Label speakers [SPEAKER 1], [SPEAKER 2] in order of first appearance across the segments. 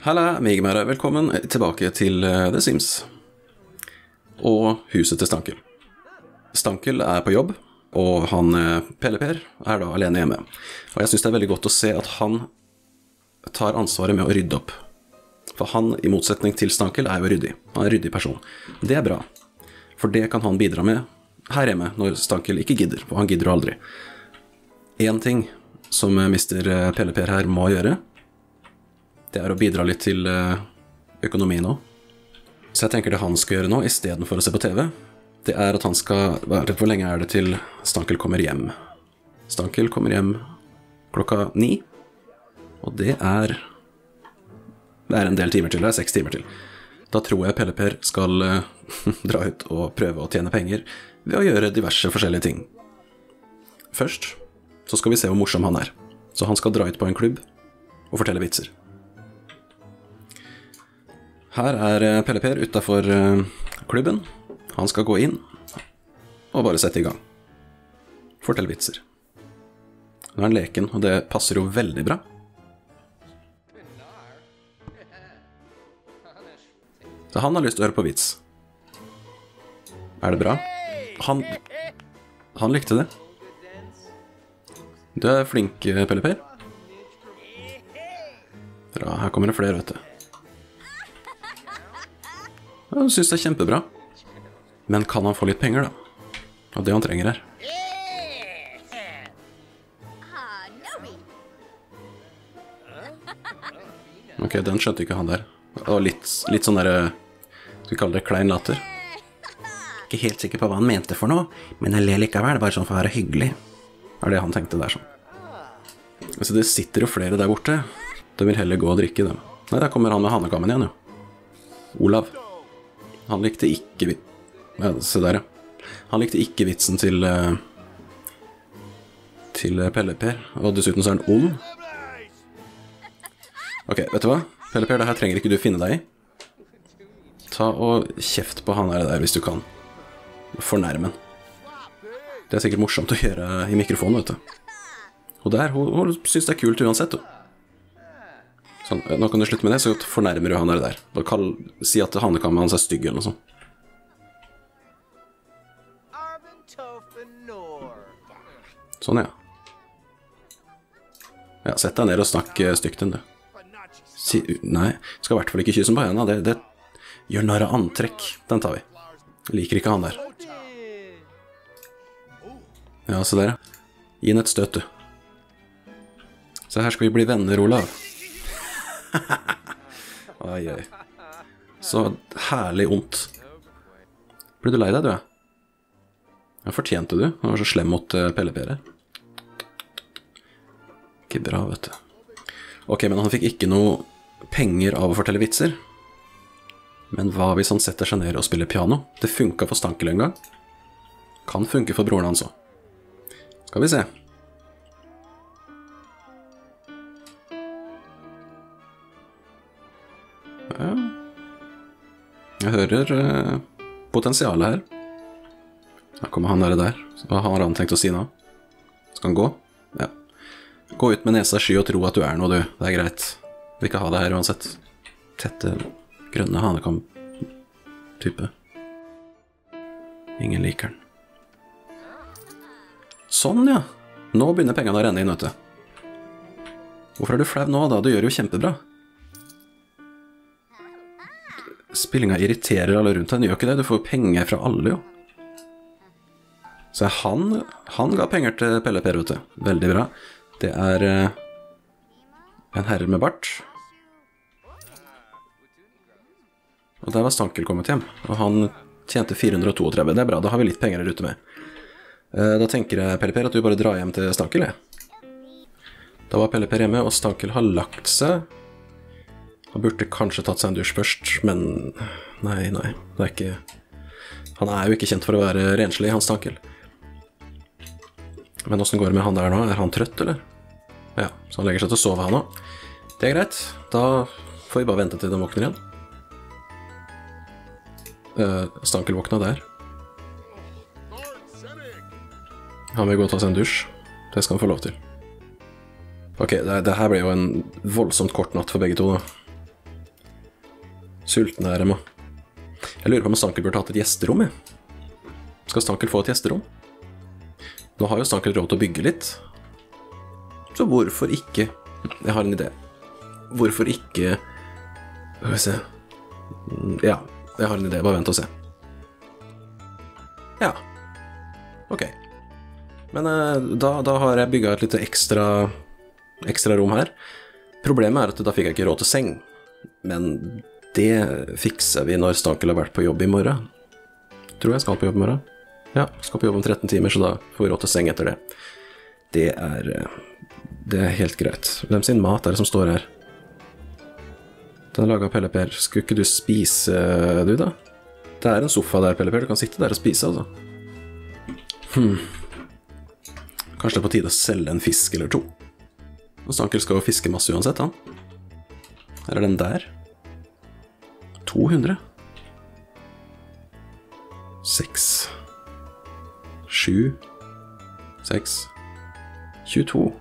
[SPEAKER 1] Halla, Migmere. Velkommen tilbake til eh, The Sims. Og huset til Stankel. Stankel er på jobb, og han eh, Pelle-Per er da alene hjemme. Og jeg syns det er veldig godt å se at han tar ansvaret med å rydde opp. For han, i motsetning til Stankel, er jo ryddig. Han er en ryddig person. Det er bra, for det kan han bidra med her hjemme når Stankel ikke gidder, for han gidder jo aldri. Én ting som mister Pelle-Per her må gjøre, det er å bidra litt til økonomi økonomien òg. Så jeg tenker det han skal gjøre nå, istedenfor å se på TV, det er at han skal Hvor lenge er det til Stankel kommer hjem? Stankel kommer hjem klokka ni. Og det er Det er en del timer til. Det er seks timer til. Da tror jeg Pelle-Per skal uh, dra ut og prøve å tjene penger ved å gjøre diverse forskjellige ting. Først så skal vi se hvor morsom han er. Så han skal dra ut på en klubb og fortelle vitser. Her er eh, Pelle Per utafor eh, klubben. Han skal gå inn og bare sette i gang. Fortell vitser. Nå er han leken, og det passer jo veldig bra. Så han har lyst til å høre på vits. Er det bra? Han Han likte det. Du er flink, eh, Pelle Per. Bra. Her kommer det flere, vet du. Jeg syns det er kjempebra. Men kan han få litt penger, da? Og det han trenger her. Ok, den skjønte ikke han der. Og litt, litt sånn derre Skal vi kalle det klein latter? Ikke helt sikker på hva han mente for noe, men jeg ler likevel, bare sånn for å være hyggelig. Er det han tenkte der, sånn. Altså, det sitter jo flere der borte. De vil heller gå og drikke, dem. Nei, der kommer han med hanekammen igjen, jo. Olav. Han likte ikke se der, ja. Han likte ikke vitsen til eh, Til Pelle-Per, og dessuten så er han ond. Ok, vet du hva? Pelle-Per, det her trenger ikke du finne deg i. Ta og kjeft på han der hvis du kan. Fornærm ham. Det er sikkert morsomt å gjøre i mikrofonen, vet du. Og der, hun, hun syns det er kult uansett, du. Sånn, nå kan du slutte med det, så fornærmer du han der. Da kall, si at hanekammen hans er stygg, eller noe sånt. Sånn, ja. Ja, Sett deg ned og snakk eh, stygt enn du. Si, nei, skal i hvert fall ikke kysse på henda. Det, det gjør narr av antrekk. Den tar vi. Liker ikke han der. Ja, se der, ja. Gi henne et støt, du. Se her skal vi bli venner, Olav. oi, oi. Så herlig ondt. Blir du lei deg, du? Ja, fortjente du. Han var så slem mot uh, Pelle Per. Ikke bra, vet du. Ok, men han fikk ikke noe penger av å fortelle vitser. Men hva hvis han setter seg ned og spiller piano? Det funka for Stankel en gang. Kan funke for broren hans òg. Skal vi se. Ja Jeg hører eh, potensialet her. Da kommer han der, der. Hva har han tenkt å si nå? Skal han gå? Ja. Gå ut med nesa sky og tro at du er noe, du. Det er greit. Vil ikke ha det her uansett. Tette, grønne hanekam-type. Ingen liker den. Sånn, ja. Nå begynner pengene å renne inn, vet du. Hvorfor er du flau nå, da? Du gjør jo kjempebra. Spillinga irriterer alle rundt deg. Den gjør ikke det. Du får penger fra alle, jo. Så han, han ga penger til Pelle Per, vet du. Veldig bra. Det er uh, en herre med bart. Og der var Stankel kommet hjem, og han tjente 432. Det er bra, da har vi litt penger her ute med. Uh, da tenker jeg, Pelle Per, at du bare drar hjem til Stankel, jeg. Da var Pelle Per hjemme, og Stankel har lagt seg. Han burde kanskje tatt seg en dusj først, men nei, nei, det er ikke Han er jo ikke kjent for å være renslig, han Stankel. Men åssen går det med han der nå? Er han trøtt, eller? Ja, så han legger seg til å sove, han òg. Det er greit. Da får vi bare vente til den våkner igjen. Uh, Stankel våkna der. Han vil gå og ta seg en dusj. Det skal han få lov til. Ok, det, det her ble jo en voldsomt kort natt for begge to, da. Sulten er Emma. Jeg lurer på om Stankel burde hatt et gjesterom, jeg. Skal Stankel få et gjesterom? Nå har jo Stankel råd til å bygge litt. Så hvorfor ikke Jeg har en idé. Hvorfor ikke Skal vi se Ja, jeg har en idé. Bare vent og se. Ja. Ok. Men eh, da, da har jeg bygga et lite ekstra, ekstra rom her. Problemet er at da fikk jeg ikke råd til seng. Men det fikser vi når Stankel har vært på jobb i morgen. Tror jeg skal på jobb i morgen. Ja, skal på jobb om 13 timer, så da får vi råd til seng etter det. Det er eh, Det er helt greit. Hvem sin mat er det som står her? Den er laga av Pelle Per. Skulle ikke du spise, du, da? Det er en sofa der, Pelle Per. Du kan sitte der og spise, altså. Hm. Kanskje det er på tide å selge en fisk eller to. Og Stankel skal jo fiske masse uansett, han. Her er den der. 200. 6 7 6 22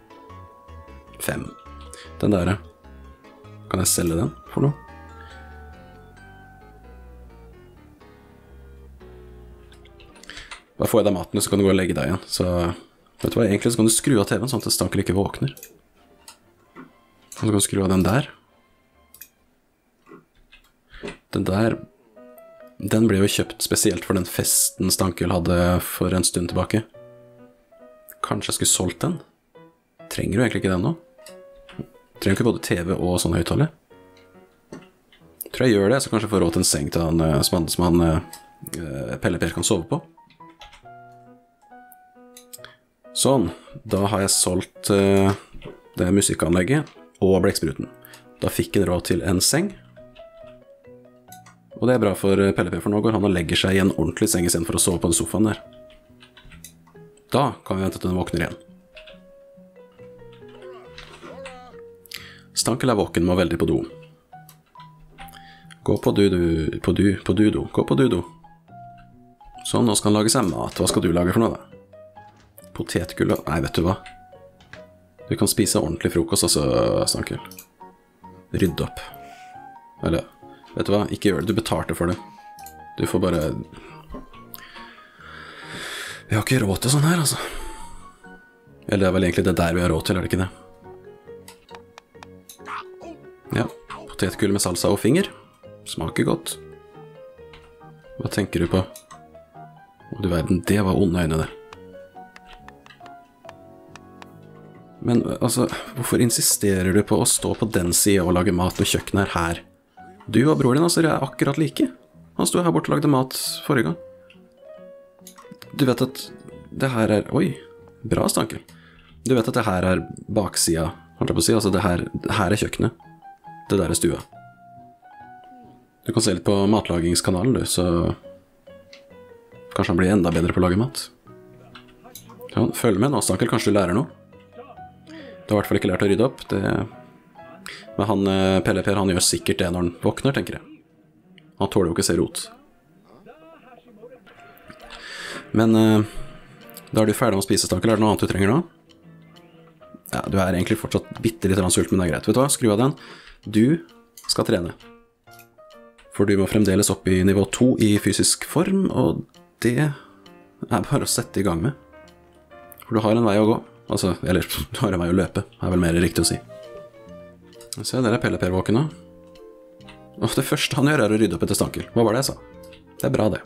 [SPEAKER 1] 5 Den der. Kan jeg selge den for noe? Da får jeg deg maten, så kan du gå og legge deg igjen. Så vet du hva, egentlig så kan du skru av TV-en sånn at stanken ikke våkner. Og så kan du skru av den der. Den der Den ble jo kjøpt spesielt for den festen Stankel hadde for en stund tilbake. Kanskje jeg skulle solgt den? Trenger du egentlig ikke den nå? Trenger ikke både TV og sånn høyttaler. Tror jeg gjør det, så kanskje jeg får råd til en seng til han eh, som han, som han uh, Pelle Per kan sove på. Sånn, da har jeg solgt uh, det musikkanlegget og blekkspruten. Da fikk jeg råd til en seng. Og det er bra for eh, Pelle P, for nå går han og legger seg i en ordentlig seng istedenfor å sove på den sofaen der. Da kan vi vente til den våkner igjen. Stankel er våken, må veldig på do. Gå på du, du, på du, på du, do. Gå på du, do. Sånn, nå skal han lage seg mat. Hva skal du lage for noe, da? Potetgull og Nei, vet du hva. Du kan spise ordentlig frokost altså, Stankel. Rydd opp. Eller, vet du hva, ikke gjør det. Du betalte for det. Du får bare Vi har ikke råd til sånn her, altså. Eller det er vel egentlig det der vi har råd til, er det ikke det? Ja, potetgull med salsa og finger. Smaker godt. Hva tenker du på? Å du verden, det var onde øyne, det. Men altså, hvorfor insisterer du på å stå på den sida og lage mat når kjøkkenet er her? Du og bror din altså, er akkurat like. Han sto her borte og lagde mat forrige gang. Du vet at det her er Oi, bra, Stankel. Du vet at det her er baksida, holdt jeg på å si. Altså, det her, det her er kjøkkenet. Det der er stua. Du kan se litt på matlagingskanalen, du, så Kanskje han blir enda bedre på å lage mat. Ja, følg med nå, Stankel. Kanskje du lærer noe? Du har i hvert fall ikke lært å rydde opp. Det... Men han eh, Pelle Per han gjør sikkert det når han våkner, tenker jeg. Han tåler jo ikke å se rot. Men eh, da er du ferdig med å spise, Stakel. Er det noe annet du trenger nå? Ja, du er egentlig fortsatt bitte litt sulten, men det er greit. Vet du hva, skru av den. Du skal trene. For du må fremdeles opp i nivå to i fysisk form, og det er bare å sette i gang med. For du har en vei å gå. Altså, eller du har en vei å løpe, er vel mer riktig å si. Se, der er Pelle Per våken nå. Og det første han gjør, er å rydde opp etter Stankel. Hva var det jeg sa? Det er bra, det.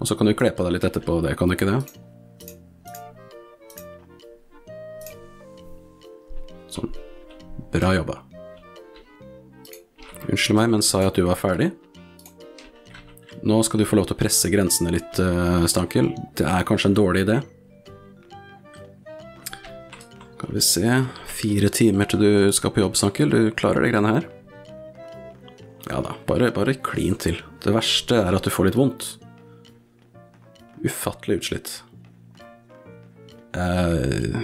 [SPEAKER 1] Og så kan du kle på deg litt etterpå, det kan du ikke det? Sånn. Bra jobba. Unnskyld meg, men sa jeg at du var ferdig? Nå skal du få lov til å presse grensene litt, uh, Stankel. Det er kanskje en dårlig idé. Skal vi se Fire timer til du skal på jobb, Sankel. Du klarer de greiene her? Ja da, bare, bare klin til. Det verste er at du får litt vondt. Ufattelig utslitt. Uh,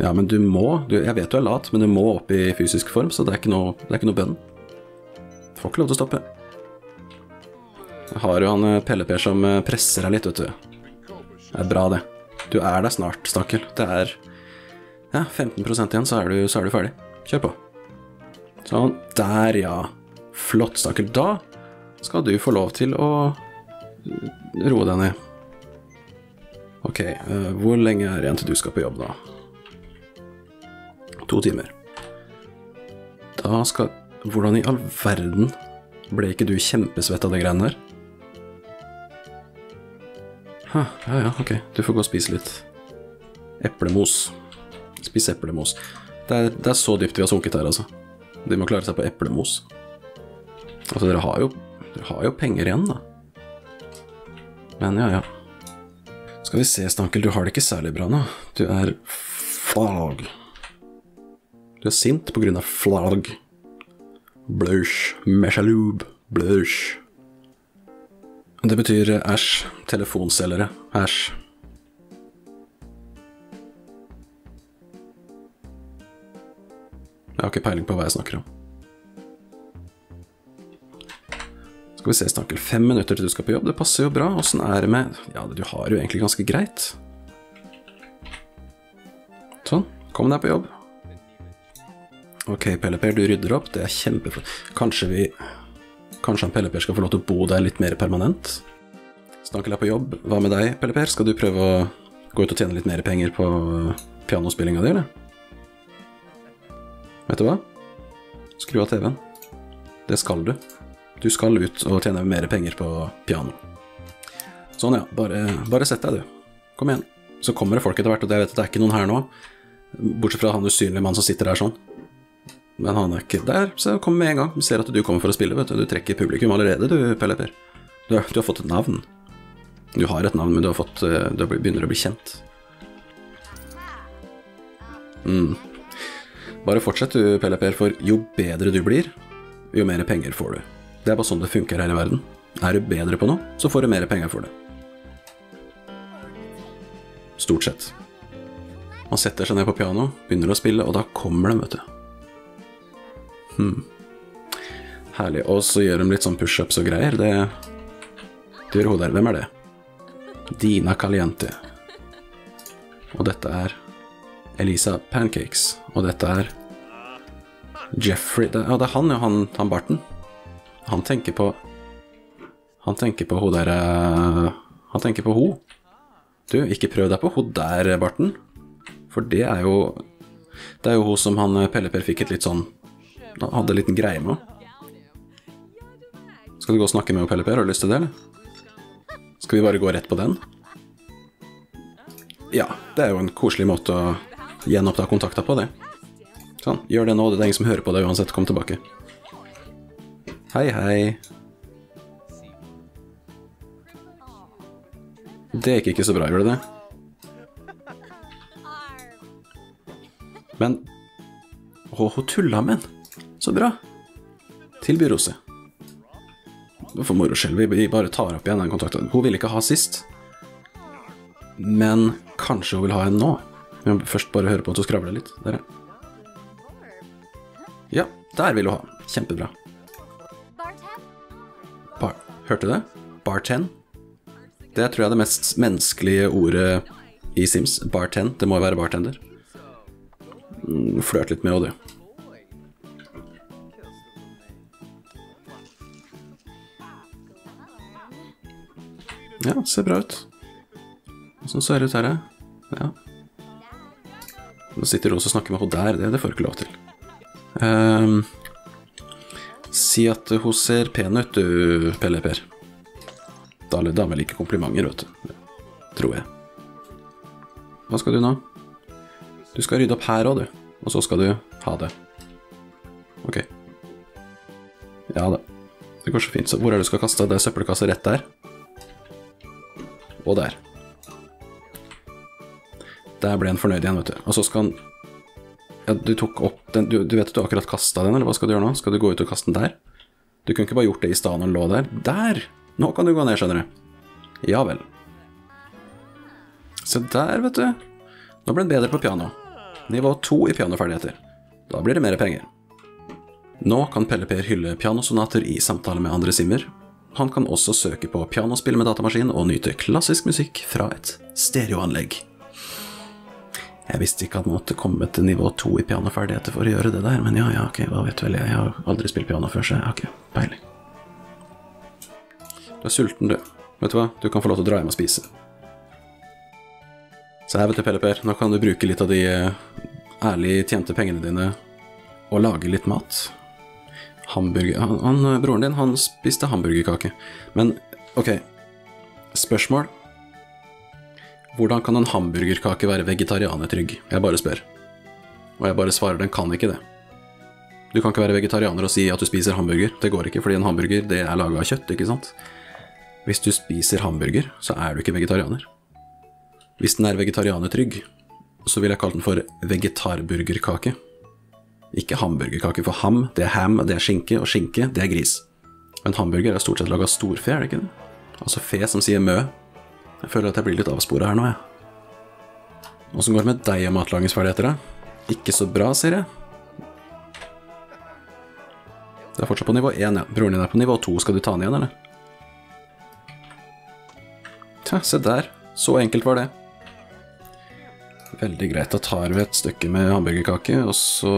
[SPEAKER 1] ja, men du må du, Jeg vet du er lat, men du må opp i fysisk form, så det er ikke noe, det er ikke noe bønn. Får ikke lov til å stoppe. Jeg har jo han eh, Pelle Per som eh, presser deg litt, vet du. Det er bra, det. Du er der snart, stakkel. Det er ja, 15 igjen, så er, du, så er du ferdig. Kjør på. Sånn. Der, ja. Flott, stakkar. Da skal du få lov til å roe deg ned. Ok, eh, hvor lenge er det igjen til du skal på jobb, da? To timer. Da skal Hvordan i all verden ble ikke du kjempesvett av de greiene der? Ha, ja ja, ok, du får gå og spise litt. Eplemos. Spis eplemos. Det er, det er så dypt vi har sunket her, altså. De må klare seg på eplemos. Altså, dere har jo, dere har jo penger igjen, da. Men ja, ja. Skal vi se, Stankel, du har det ikke særlig bra nå. Du er flag. Du er sint på grunn av flagg. Blush. Meshaloob. Blush. Det betyr æsj. Telefonselgere. Æsj. Jeg har ikke peiling på hva jeg snakker om. Skal vi se, Stankel. Fem minutter til du skal på jobb. Det passer jo bra. Åssen er det med Ja, du har jo egentlig ganske greit. Sånn. Kom deg på jobb. Ok, Pelleper, du rydder opp. Det er kjempeflott. Kanskje vi Kanskje han Pelleper skal få lov til å bo der litt mer permanent? Stankel er på jobb. Hva med deg, Pelleper? Skal du prøve å gå ut og tjene litt mer penger på pianospillinga di, eller? Vet du hva? Skru av TV-en. Det skal du. Du skal ut og tjene mer penger på piano. Sånn, ja. Bare, bare sett deg, du. Kom igjen. Så kommer det folk etter hvert, og jeg vet at det er ikke noen her nå. Bortsett fra han usynlige mannen som sitter der sånn. Men han er ikke der, så kom med en gang. Vi ser at du kommer for å spille, vet du. Du trekker publikum allerede, du, Pelle Per. Du, du har fått et navn. Du har et navn, men du har fått eh, Du begynner å bli kjent. Mm. Bare fortsett du, Pelle Per, for jo bedre du blir, jo mer penger får du. Det er bare sånn det funker her i verden. Er du bedre på noe, så får du mer penger for det. Stort sett. Man setter seg ned på piano, begynner å spille, og da kommer de, vet du. Hmm. Herlig. Og så gjør de litt sånn pushups og greier. Det, det gjør hun der. Hvem er det? Dina Caliente. Og dette er Elisa Pancakes. Og dette er Jeffrey Ja, det er han, ja. Han, han Barton. Han tenker på Han tenker på hun der eh, Han tenker på hun. Du, ikke prøv deg på hun der, Barton. For det er jo Det er jo hun som han eh, Pelle Per fikk et litt sånn Han hadde en liten greie med. Skal du gå og snakke med Pelle Per? Har du lyst til det, eller? Skal vi bare gå rett på den? Ja, det er jo en koselig måte å gjenoppta kontakta på, det. Sånn, gjør det nå. Det er ingen som hører på deg uansett. Kom tilbake. Hei, hei. Det gikk ikke så bra, gjorde det det? Men Å, hun tulla med den. Så bra. Tilby Rose. For moro skyld, vi bare tar opp igjen den kontakten. Hun ville ikke ha sist. Men kanskje hun vil ha en nå. Vi må først bare høre på at hun skravler litt. Der, ja. Der vil hun ha. Kjempebra. Bar Hørte du det? Barten. Det tror jeg er det mest menneskelige ordet i Sims. Barten. Det må jo være bartender. Mm, Flørt litt med henne, du. Ja, ser bra ut. Åssen ser det ut her. Ja. Nå sitter Rose og snakker med henne der, det, det får du ikke lov til. Um, si at hun ser pen ut, du, Pelle Per. Alle damer liker komplimenter, vet du. Tror jeg. Hva skal du nå? Du skal rydde opp her òg, du. Og så skal du ha det. Ok. Ja da. Det går så fint. Så hvor er det du skal kaste? Det er søppelkasse rett der. Og der. Der ble han fornøyd igjen, vet du. Og så skal han Ja, du tok opp den Du, du vet at du akkurat kasta den, eller hva skal du gjøre nå? Skal du gå ut og kaste den der? Du kunne ikke bare gjort det i stad når den lå der. Der! Nå kan du gå ned, skjønner du. Ja vel. Se der, vet du. Nå ble den bedre på piano. Nivå to i pianoferdigheter. Da blir det mer penger. Nå kan Pelle Per hylle pianosonater i samtale med andre simmer. Han kan også søke på pianospill med datamaskin og nyte klassisk musikk fra et stereoanlegg. Jeg visste ikke at man måtte komme til nivå to i pianoferdigheter for å gjøre det der, men ja, ja, ok, hva vet vel jeg, jeg har aldri spilt piano før, så jeg har ikke peiling. Du er sulten, du. Vet du hva, du kan få lov til å dra hjem og spise. Så her, vet du, Pelle Per, nå kan du bruke litt av de eh, ærlig tjente pengene dine og lage litt mat. Hamburger han, han, Broren din, han spiste hamburgerkake. Men ok, spørsmål. Hvordan kan en hamburgerkake være vegetarianertrygg? Jeg bare spør. Og jeg bare svarer, den kan ikke det. Du kan ikke være vegetarianer og si at du spiser hamburger. Det går ikke, fordi en hamburger det er laga av kjøtt, ikke sant? Hvis du spiser hamburger, så er du ikke vegetarianer. Hvis den er vegetarianertrygg, så vil jeg kalle den for vegetarburgerkake. Ikke hamburgerkake, for ham det er ham, det er skinke, og skinke det er gris. Men hamburger er stort sett laga av storfe, er det ikke det? Altså fe som sier mø. Jeg føler at jeg blir litt avspora her nå, jeg. Åssen går det med deg og matlagingsferdigheter, da? Ikke så bra, sier jeg. Det er fortsatt på nivå 1, ja. Broren din er på nivå 2. Skal du ta den igjen, eller? Tja, se der. Så enkelt var det. Veldig greit. Da tar vi et stykke med hamburgerkake, og så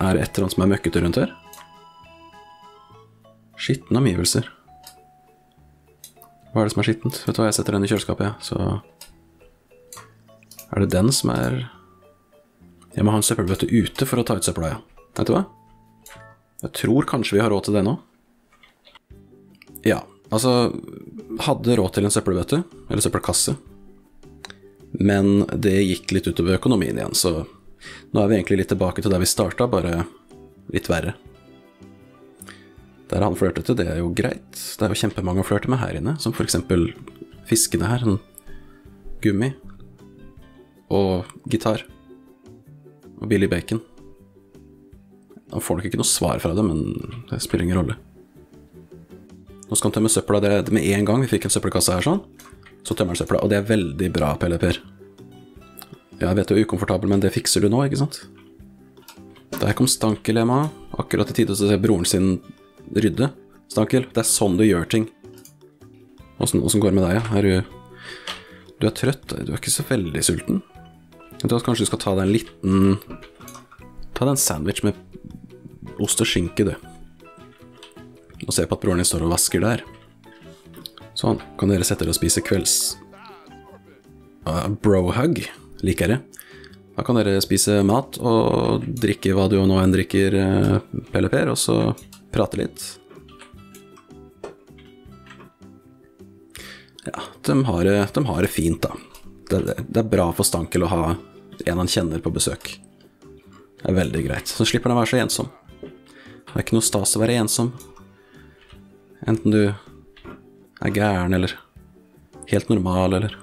[SPEAKER 1] er det et eller annet som er møkkete rundt her. Skitne omgivelser. Hva er det som er skittent? Vet du hva, jeg setter den i kjøleskapet, ja, så Er det den som er Jeg må ha en søppelbøtte ute for å ta ut søpla, ja. Vet du hva? Jeg tror kanskje vi har råd til det nå. Ja, altså Hadde råd til en søppelbøtte, eller søppelkasse. Men det gikk litt utover økonomien igjen, så nå er vi egentlig litt tilbake til der vi starta, bare litt verre. Der han flørtete, det er jo greit. Det er jo kjempemange å flørte med her inne, som eksempel fiskene her. En gummi. Og gitar. Og Billy Bacon. Han får nok ikke noe svar fra det, men det spiller ingen rolle. Nå skal han tømme søpla det, med en gang vi fikk en søppelkasse her sånn. Så tømmer han søpla, og det er veldig bra, Pelle Per. Jeg vet du er ukomfortabel, men det fikser du nå, ikke sant? Der kom Stankel. Akkurat i tide til å se broren sin rydde. Stankel, det er sånn du gjør ting. Åssen går det med deg, ja? Er du Du er trøtt? Du er ikke så veldig sulten? Jeg tror at kanskje du skal ta deg en liten Ta deg en sandwich med ost og skinke, du. Og se på at broren din står og vasker der. Sånn, kan dere sette dere og spise kvelds... Uh, brohug, liker jeg. Da kan dere spise mat og drikke hva du nå enn drikker, uh, Pelle Per, og så prate litt. Ja, de har, de har det fint, da. Det, det, er bra for Stankel å ha en han kjenner på besøk. Det er veldig greit. Så slipper han å være så ensom. Det er ikke noe stas å være ensom. Enten du er gæren eller helt normal eller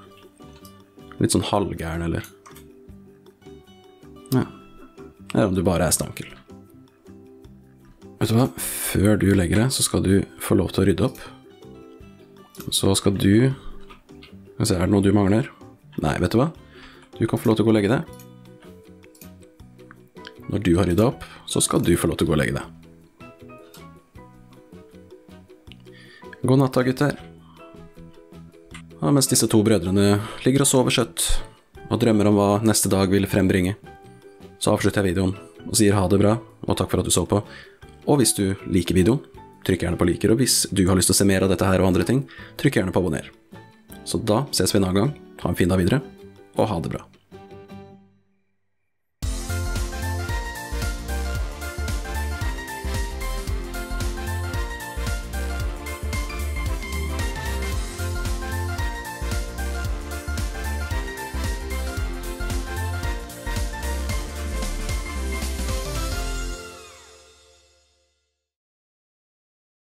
[SPEAKER 1] litt sånn halvgæren eller Ja. Eller om du bare er stankel. Vet du hva, før du legger deg, så skal du få lov til å rydde opp. Så skal du se, er det noe du mangler? Nei, vet du hva? Du kan få lov til å gå og legge deg. Når du har rydda opp, så skal du få lov til å gå og legge deg. God natt da, gutter. Og mens disse to brødrene ligger og sover søtt og drømmer om hva neste dag vil frembringe, så avslutter jeg videoen og sier ha det bra, og takk for at du så på. Og hvis du liker videoen, trykk gjerne på liker, og hvis du har lyst til å se mer av dette her og andre ting, trykk gjerne på abonner. Så da ses vi en annen gang. Ha en fin dag videre, og ha det bra.